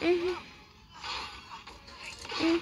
嗯哼。嗯。